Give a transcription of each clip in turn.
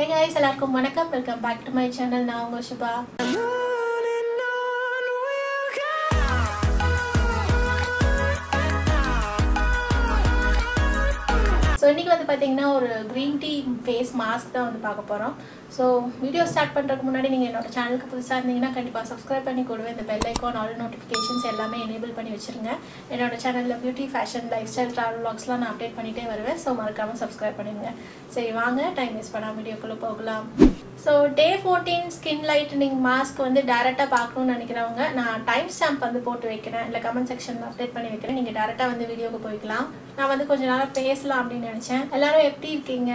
ஹே guys எல்லாருக்கும் வணக்கம். Welcome back to my channel நான் உங்கள் சுபா இன்றைக்கி வந்து பார்த்தீங்கன்னா ஒரு க்ரீன் டீ ஃபேஸ் மாஸ்க் தான் வந்து பார்க்க போகிறோம் ஸோ வீடியோ ஸ்டார்ட் பண்ணுறதுக்கு முன்னாடி நீங்கள் என்னோட சேனலுக்கு புதுசாக இருந்தீங்கன்னா கண்டிப்பாக சப்ஸ்கிரைப் பண்ணி கொடுவேன் இந்த பெல் ஐக்கான் ஆல் நோட்டிஃபிகேஷன்ஸ் எல்லாமே எனேபிள் பண்ணி வச்சுருங்க. என்னோட சேனலில் beauty fashion lifestyle travel வ்ளாக்ஸ்லாம் நான் அப்டேட் பண்ணிகிட்டே வருவேன். ஸோ மறக்காமல் சப்ஸ்கிரைப் பண்ணிடுங்க. சரி வாங்க டைம் வேஸ்ட் பண்ணாமல் வீடியோக்குள்ளே போகலாம். So day fourteen skin lightening mask வந்து டேரெக்டாக பார்க்கணும்னு நினைக்கிறவங்க நான் டைம் ஸ்டாம்ப் வந்து போட்டு வைக்கிறேன். இல்லை கமெண்ட் செக்ஷனில் அப்டேட் பண்ணி வைக்கிறேன். நீங்கள் டேரெக்டாக வந்து வீடியோக்கு போய்க்கலாம். நான் வந்து கொஞ்ச நேரம் பேசலாம் அப்படின்னு நினச்சேன். எல்லாரும் எப்படி இருக்கீங்க?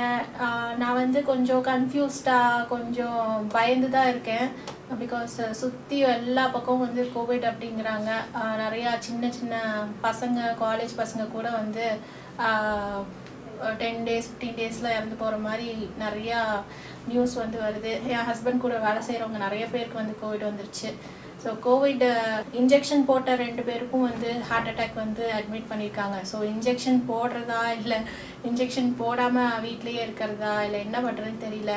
நான் வந்து கொஞ்சம் கன்ஃபியூஸ்டாக கொஞ்சம் பயந்து தான் இருக்கேன். பிகாஸ் சுற்றி எல்லா பக்கமும் வந்து கோவிட் அப்படிங்கிறாங்க. நிறையா சின்ன சின்ன பசங்க காலேஜ் பசங்க கூட வந்து டென் டேஸ் ஃபிஃப்டீன் டேஸில் இறந்து போகிற மாதிரி நிறையா நியூஸ் வந்து வருது. என் ஹஸ்பண்ட் கூட வேலை செய்கிறவங்க நிறைய பேருக்கு வந்து கோவிட் வந்துருச்சு. ஸோ கோவிட் இன்ஜெக்ஷன் போட்ட ரெண்டு பேருக்கும் வந்து ஹார்ட் அட்டாக் வந்து அட்மிட் பண்ணியிருக்காங்க ஸோ இன்ஜெக்ஷன் போடுறதா இல்லை இன்ஜெக்ஷன் போடாமல் வீட்லேயே இருக்கிறதா இல்லை என்ன பண்ணுறதுன்னு தெரியல.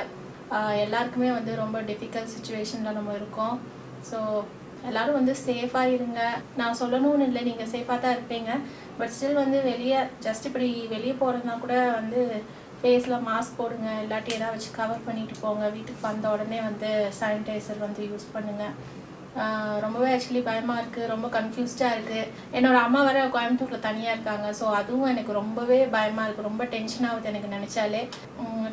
எல்லாருக்குமே வந்து ரொம்ப டிஃபிகல்ட் சுச்சுவேஷனில் நம்ம இருக்கோம். ஸோ எல்லாரும் வந்து சேஃபாக இருங்க. நான் சொல்லணும்னு இல்லை நீங்கள் சேஃபாக தான் இருப்பீங்க. பட் ஸ்டில் வந்து வெளியே ஜஸ்ட் இப்படி வெளியே போகிறதுனா கூட வந்து ஃபேஸில் மாஸ்க் போடுங்க. இல்லாட்டி ஏதாவது வச்சு கவர் பண்ணிட்டு போங்க. வீட்டுக்கு வந்த உடனே வந்து சானிடைசர் வந்து யூஸ் பண்ணுங்கள் ரொம்பவே ஆக்சுவலி பயமாக இருக்குது ரொம்ப கன்ஃபியூஸ்டாக இருக்குது என்னோட அம்மா வர கோயம்புத்தூரில் தனியாக இருக்காங்க. ஸோ அதுவும் எனக்கு ரொம்பவே பயமாக இருக்குது ரொம்ப டென்ஷன் ஆகுது எனக்கு நினச்சாலே.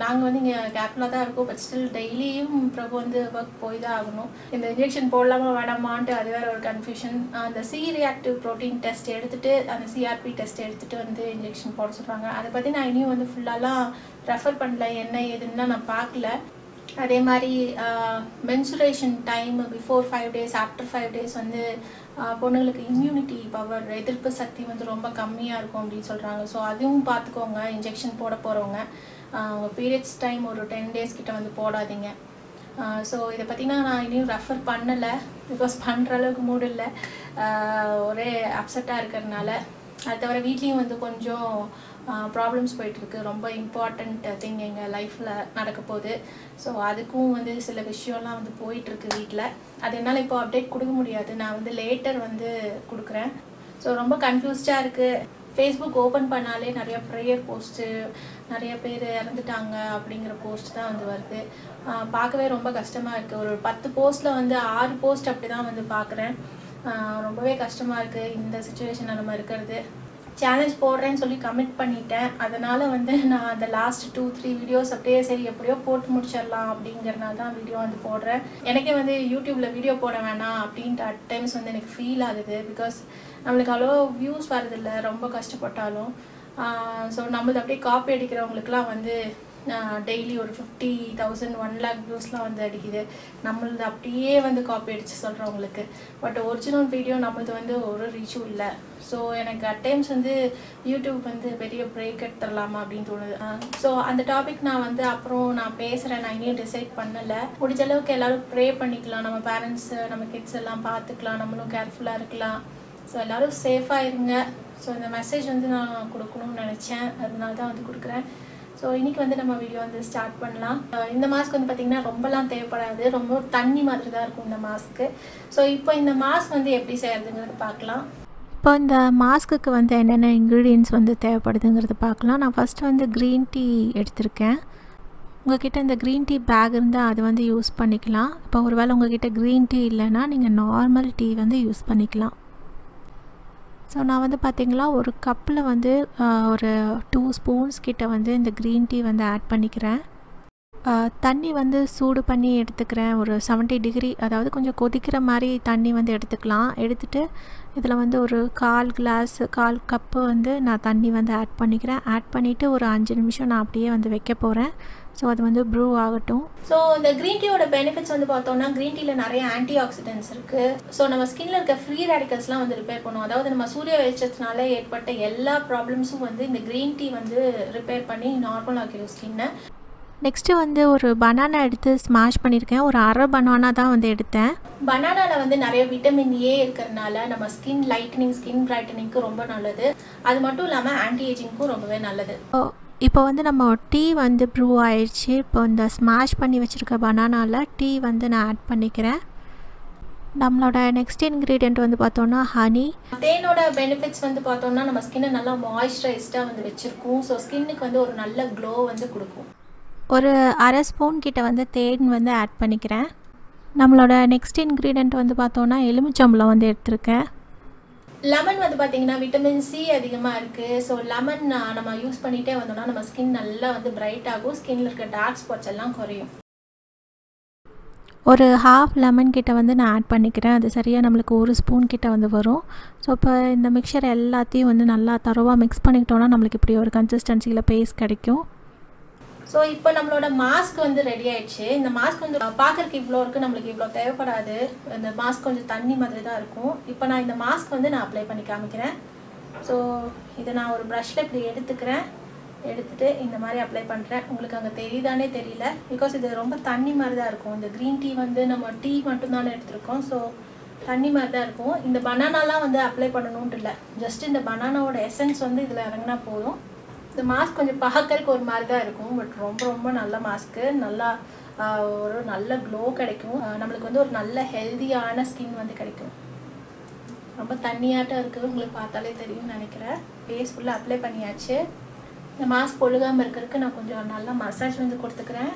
நாங்கள் வந்து இங்கே கேர்ஃபுல்லாக தான் இருக்கோம். பட் ஸ்டில் டெய்லியும் பிரபு வந்து ஒர்க் போய் தான் ஆகணும். இந்த இன்ஜெக்ஷன் போடலாமா வேணாமான்ட்டு அது வேறு ஒரு கன்ஃபியூஷன் அந்த சி ரியாக்டிவ் ப்ரோட்டீன் டெஸ்ட் எடுத்துகிட்டு அந்த சிஆர்பி டெஸ்ட் எடுத்துகிட்டு வந்து இன்ஜெக்ஷன் போட சொல்கிறாங்க அதை பற்றி நான் இனியும் வந்து ஃபுல்லாலாம் ரெஃபர் பண்ணல. என்ன ஏதுன்னா நான் பார்க்கல. அதே மாதிரி menstruation time before five days after five days வந்து பொண்ணுங்களுக்கு இம்யூனிட்டி பவர் எதிர்ப்பு சக்தி வந்து ரொம்ப கம்மியாக இருக்கும் அப்படின்னு சொல்கிறாங்க ஸோ அதுவும் பார்த்துக்கோங்க இன்ஜெக்ஷன் போட போகிறவங்க உங்கள் பீரியட்ஸ் டைம் ஒரு டென் டேஸ் கிட்ட வந்து போடாதீங்க. ஸோ இதை பற்றினா நான் இனியும் ரெஃபர் பண்ணலை. பிகாஸ் பண்ணுற அளவுக்கு மூடு இல்லை. ஒரே அப்செட்டாக இருக்கிறதுனால. அது தவிர வீட்லேயும் வந்து கொஞ்சம் ப்ராப்ளம்ஸ் போயிட்டுருக்கு. ரொம்ப இம்பார்ட்டண்ட் திங் எங்கள் லைஃப்பில் நடக்க போகுது. ஸோ அதுக்கும் வந்து சில விஷயம்லாம் வந்து போயிட்டுருக்கு வீட்டில் அது என்னால் இப்போ அப்டேட் கொடுக்க முடியாது. நான் வந்து லேட்டர் வந்து கொடுக்குறேன். ஸோ ரொம்ப கன்ஃபியூஸ்டாக இருக்குது ஃபேஸ்புக் ஓப்பன் பண்ணாலே நிறையா ப்ரேயர் போஸ்ட்டு நிறைய பேர் இறந்துட்டாங்க அப்படிங்கிற போஸ்ட் தான் வந்து வருது. பார்க்கவே ரொம்ப கஷ்டமாக இருக்குது ஒரு பத்து போஸ்ட்டில் வந்து ஆறு போஸ்ட் அப்படி தான் வந்து பார்க்குறேன். ரொம்பவே கஷ்டமாக இருக்குது இந்த சுச்சுவேஷனில் நம்ம இருக்கிறது. சேலஞ்ச் போடுறேன்னு சொல்லி கமிட் பண்ணிட்டேன். அதனால் வந்து நான் அந்த லாஸ்ட் டூ த்ரீ வீடியோஸ் அப்படியே சரி எப்படியோ போட்டு முடிச்சிடலாம் அப்படிங்கிறனால தான் வீடியோ வந்து போடுறேன். எனக்கே வந்து யூடியூப்பில் வீடியோ போட வேணாம் அப்படின்ட்டு அட் டைம்ஸ் வந்து எனக்கு ஃபீல் ஆகுது. பிகாஸ் நம்மளுக்கு அவ்வளோ வியூஸ் வரதில்லை ரொம்ப கஷ்டப்பட்டாலும் ஸோ நம்மளது அப்படியே காப்பி அடிக்கிறவங்களுக்குலாம் வந்து டெய்லி ஒரு ஃபிஃப்டி தௌசண்ட் ஒன் லேக் வியூஸ்லாம் வந்து அடிக்குது. நம்மளது அப்படியே வந்து காப்பி அடித்து சொல்கிறவங்களுக்கு பட் ஒரிஜினல் வீடியோ நம்மளது வந்து ஒரு ரீச்சும் இல்லை. ஸோ எனக்கு அட் டைம்ஸ் வந்து யூடியூப் வந்து பெரிய பிரேக் எடுத்துடலாமா அப்படின்னு தோணுது. ஸோ அந்த டாபிக் நான் வந்து அப்புறம் நான் பேசுகிறேன் நான் இனியும் டிசைட் பண்ணலை. முடிஞ்ச அளவுக்கு எல்லோரும் ப்ரே பண்ணிக்கலாம். நம்ம பேரண்ட்ஸு நம்ம கிட்ஸ் எல்லாம் பார்த்துக்கலாம் நம்மளும் கேர்ஃபுல்லாக இருக்கலாம். ஸோ எல்லோரும் சேஃபாக இருங்க. ஸோ இந்த மெசேஜ் வந்து நான் கொடுக்கணும்னு நினச்சேன். அதனால தான் வந்து கொடுக்குறேன். ஸோ இன்றைக்கி வந்து நம்ம வீடியோ வந்து ஸ்டார்ட் பண்ணலாம். இந்த மாஸ்க் வந்து பார்த்திங்கன்னா ரொம்பலாம் தேவைப்படாது. ரொம்ப தண்ணி மாதிரி தான் இருக்கும் இந்த மாஸ்க்கு ஸோ இப்போ இந்த மாஸ்க் வந்து எப்படி செய்கிறதுங்கிறது பார்க்கலாம். இப்போ இந்த மாஸ்க்குக்கு வந்து என்னென்ன இன்க்ரீடியன்ஸ் வந்து தேவைப்படுதுங்கிறத பார்க்கலாம். நான் ஃபஸ்ட்டு வந்து க்ரீன் டீ எடுத்திருக்கேன். உங்ககிட்ட இந்த க்ரீன் டீ பேக் இருந்தால் அது வந்து யூஸ் பண்ணிக்கலாம். இப்போ ஒருவேளை உங்ககிட்ட க்ரீன் டீ இல்லைன்னா நீங்கள் நார்மல் டீ வந்து யூஸ் பண்ணிக்கலாம். ஸோ நான் வந்து பார்த்திங்களா ஒரு கப்பில் வந்து ஒரு டூ ஸ்பூன்ஸ் கிட்ட வந்து இந்த க்ரீன் டீ வந்து ஆட் பண்ணிக்கிறேன். தண்ணி வந்து சூடு பண்ணி எடுத்துக்கிறேன். ஒரு 70 டிகிரி அதாவது கொஞ்சம் கொதிக்கிற மாதிரி தண்ணி வந்து எடுத்துக்கலாம். எடுத்துகிட்டு இதில் வந்து ஒரு கால் கிளாஸ் கால் கப்பு வந்து நான் தண்ணி வந்து ஆட் பண்ணிக்கிறேன். ஆட் பண்ணிவிட்டு ஒரு அஞ்சு நிமிஷம் நான் அப்படியே வந்து வைக்க போகிறேன் ஸோ அது வந்து ப்ரூ ஆகட்டும். ஸோ இந்த க்ரீன் டீயோட பெனிஃபிட்ஸ் வந்து பார்த்தோம்னா க்ரீன் டீயில் நிறைய ஆன்டி ஆக்சிடென்ட்ஸ் இருக்குது ஸோ நம்ம ஸ்கின்ல இருக்க ஃப்ரீ ரேடிக்கல்ஸ்லாம் வந்து ரிப்பேர் பண்ணும். அதாவது நம்ம சூரிய வெளிச்சத்தினால ஏற்பட்ட எல்லா ப்ராப்ளம்ஸும் வந்து இந்த க்ரீன் டீ வந்து ரிப்பேர் பண்ணி நார்மல் ஆக்கிடும் ஸ்கின்னை நெக்ஸ்ட்டு வந்து ஒரு பனானா எடுத்து ஸ்மாஷ் பண்ணியிருக்கேன் ஒரு அரை பனானா தான் வந்து எடுத்தேன். பனானாவில் வந்து நிறைய விட்டமின் ஏ இருக்கிறதுனால நம்ம ஸ்கின் லைட்டனிங் ஸ்கின் பிரைட்டனிங்க்கு ரொம்ப நல்லது. அது மட்டும் இல்லாமல் ஆன்டி ஏஜிங்க்கும் ரொம்பவே நல்லது. இப்போ வந்து நம்ம டீ வந்து ப்ரூ ஆயிடுச்சு. இப்போ இந்த ஸ்மாஷ் பண்ணி வச்சுருக்க பனானாவில் டீ வந்து நான் ஆட் பண்ணிக்கிறேன். நம்மளோட நெக்ஸ்ட் இன்க்ரீடியண்ட் வந்து பார்த்தோன்னா ஹனி தேனோட பெனிஃபிட்ஸ் வந்து பார்த்தோம்னா நம்ம ஸ்கின்னை நல்லா மாய்ஸ்சரைஸ்டாக வந்து வச்சுருக்கும். ஸோ ஸ்கின்னுக்கு வந்து ஒரு நல்ல க்ளோ வந்து கொடுக்கும். ஒரு அரை ஸ்பூன் கிட்ட வந்து தேன் வந்து ஆட் பண்ணிக்கிறேன். நம்மளோட நெக்ஸ்ட் இன்க்ரீடியண்ட் வந்து பார்த்தோன்னா எலுமிச்சம்பழம் வந்து எடுத்திருக்கேன். லெமன் வந்து பார்த்தீங்கன்னா விட்டமின் சி அதிகமாக இருக்குது ஸோ லெமன் நம்ம யூஸ் பண்ணிகிட்டே வந்தோம்னா நம்ம ஸ்கின் நல்லா வந்து பிரைட் ஆகும். ஸ்கின்ல இருக்க டார்க் ஸ்பாட்ஸ் எல்லாம் குறையும். ஒரு ஹாஃப் லெமன் கிட்ட வந்து நான் ஆட் பண்ணிக்கிறேன். அது சரியாக நம்மளுக்கு ஒரு ஸ்பூன் கிட்ட வந்து வரும். ஸோ இப்போ இந்த மிக்சர் எல்லாத்தையும் வந்து நல்லா தரவாக மிக்ஸ் பண்ணிக்கிட்டோன்னா நம்மளுக்கு இப்படி ஒரு கன்சிஸ்டன்சியில் பேஸ்ட் கிடைக்கும். ஸோ இப்போ நம்மளோட மாஸ்க் வந்து ரெடி ஆயிடுச்சு. இந்த மாஸ்க் வந்து பார்க்கறதுக்கு இவ்வளோ இருக்குது நம்மளுக்கு இவ்வளோ தேவைப்படாது. இந்த மாஸ்க் கொஞ்சம் தண்ணி மாதிரி தான் இருக்கும். இப்போ நான் இந்த மாஸ்க் வந்து நான் அப்ளை பண்ணி காமிக்கிறேன். ஸோ இதை நான் ஒரு ப்ரஷில் இப்படி எடுத்துக்கிறேன். எடுத்துகிட்டு இந்த மாதிரி அப்ளை பண்ணுறேன் உங்களுக்கு அங்கே தெரியுதானே தெரியல. பிகாஸ் இது ரொம்ப தண்ணி மாதிரி தான் இருக்கும். இந்த க்ரீன் டீ வந்து நம்ம டீ மட்டும்தானே எடுத்திருக்கோம். ஸோ தண்ணி மாதிரி தான் இருக்கும். இந்த பனானாலாம் வந்து அப்ளை பண்ணணுன்ட்டு இல்லை. ஜஸ்ட் இந்த பனானாவோட எசன்ஸ் வந்து இதில் இறங்கினா போதும். இந்த மாஸ்க் கொஞ்சம் பார்க்கறதுக்கு ஒரு மாதிரி தான் இருக்கும் பட் ரொம்ப ரொம்ப நல்ல மாஸ்க்கு நல்லா ஒரு நல்ல க்ளோ கிடைக்கும். நம்மளுக்கு வந்து ஒரு நல்ல ஹெல்தியான ஸ்கின் வந்து கிடைக்கும். ரொம்ப தண்ணியாட்டம் இருக்குது உங்களுக்கு பார்த்தாலே தெரியும்னு நினைக்கிறேன். ஃபேஸ் ஃபுல்லாக அப்ளை பண்ணியாச்சு. இந்த மாஸ்க் பொழுகாமல் இருக்கிறதுக்கு நான் கொஞ்சம் நல்லா மசாஜ் வந்து கொடுத்துக்கிறேன்.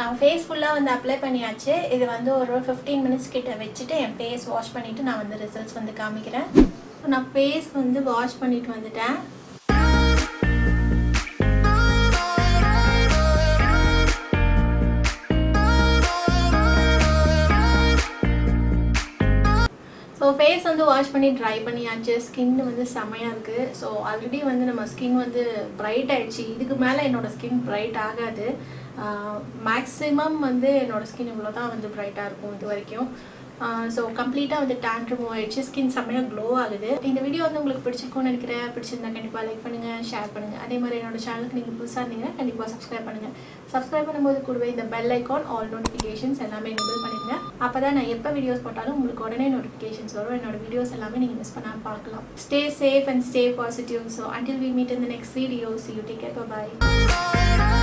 நான் ஃபேஸ் ஃபுல்லாக வந்து அப்ளை பண்ணியாச்சு. இது வந்து ஒரு ஃபிஃப்டீன் மினிட்ஸ் கிட்ட வச்சுட்டு என் ஃபேஸ் வாஷ் பண்ணிவிட்டு நான் வந்து ரிசல்ட்ஸ் வந்து காமிக்கிறேன். நான் ஃபேஸ் வந்து வாஷ் பண்ணிட்டு வந்துட்டேன். ஸோ ஃபேஸ் வந்து வாஷ் பண்ணி ட்ரை பண்ணியாச்சு. ஸ்கின் வந்து செமையாக இருக்குது ஸோ ஆல்ரெடி வந்து நம்ம ஸ்கின் வந்து பிரைட் ஆகிடுச்சு இதுக்கு மேலே என்னோடய ஸ்கின் பிரைட் ஆகாது. மேக்ஸிமம் வந்து என்னோடய ஸ்கின் இவ்வளோ தான் வந்து ப்ரைட்டாக இருக்கும் இது வரைக்கும். ஸோ கம்ப்ளீட்டாக வந்து டேன் ரிமூவ் ஆகிடுச்சு ஸ்கின் செம்மையாக க்ளோ ஆகுது. இந்த வீடியோ வந்து உங்களுக்கு பிடிச்சிருக்கும்னு நினைக்கிறேன். பிடிச்சிருந்தா கண்டிப்பாக லைக் பண்ணுங்கள் ஷேர் பண்ணுங்கள் அதே மாதிரி என்னோட சேனலுக்கு நீங்கள் புதுசாக இருந்தீங்கன்னா கண்டிப்பாக சப்ஸ்கிரைப் பண்ணுங்கள் சப்ஸ்கிரைப் பண்ணும்போது கூடவே இந்த பெல் ஐக்கான் ஆல் நோட்டிஃபிகேஷன்ஸ் எல்லாமே எனபிள் பண்ணிடுங்க. அப்போ தான் நான் எப்போ வீடியோஸ் போட்டாலும் உங்களுக்கு உடனே நோட்டிஃபிகேஷன்ஸ் வரும். என்னோட வீடியோஸ் எல்லாமே நீங்கள் மிஸ் பண்ணாமல் பார்க்கலாம். Stay safe and stay positive so until we meet இந்த next video see you take care bye